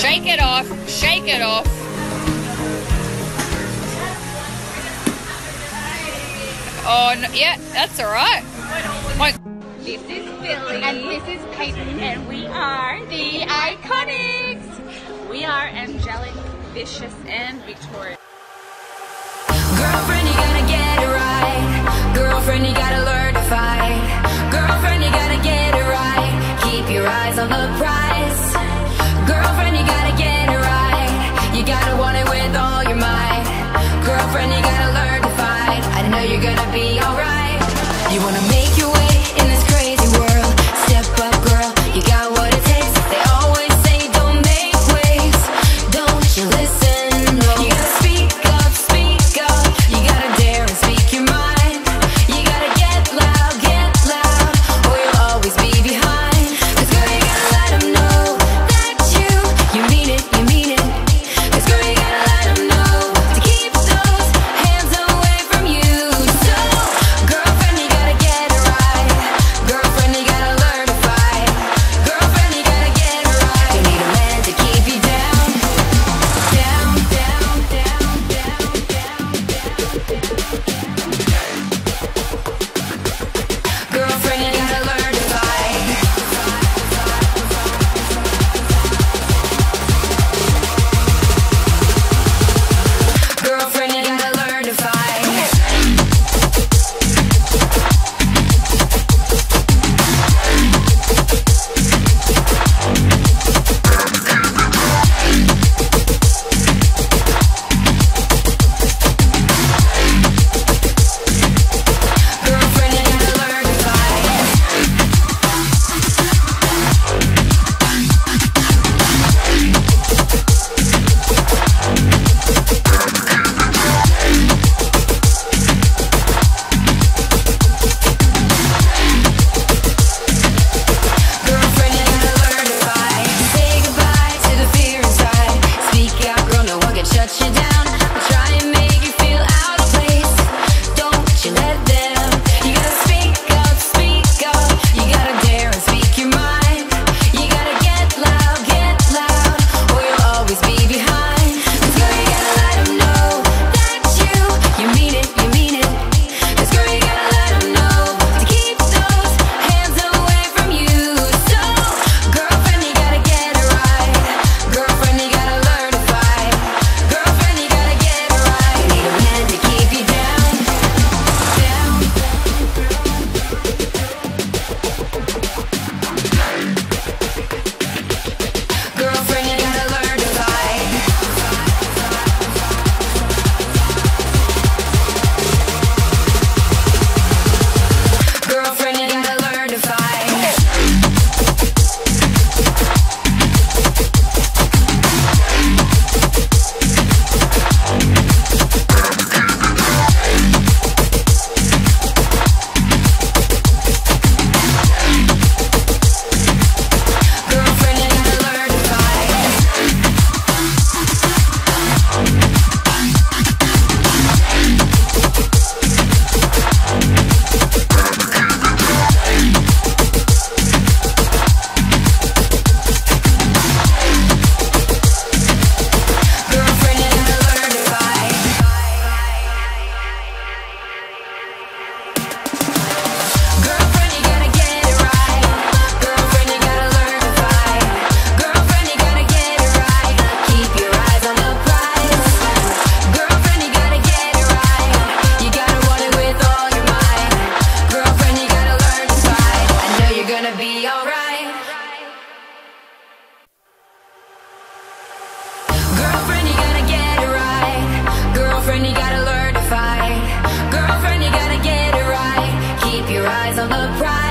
Shake it off. Shake it off. Oh, no, yeah, that's all right. My this is Billie. And this is Peyton. And we are the IIconics. We are angelic, vicious, and victorious. Girlfriend, you gotta get it right. Girlfriend, you gotta learn to fight. Girlfriend, you gotta get it right. Keep your eyes on the prize. your eyes on the prize.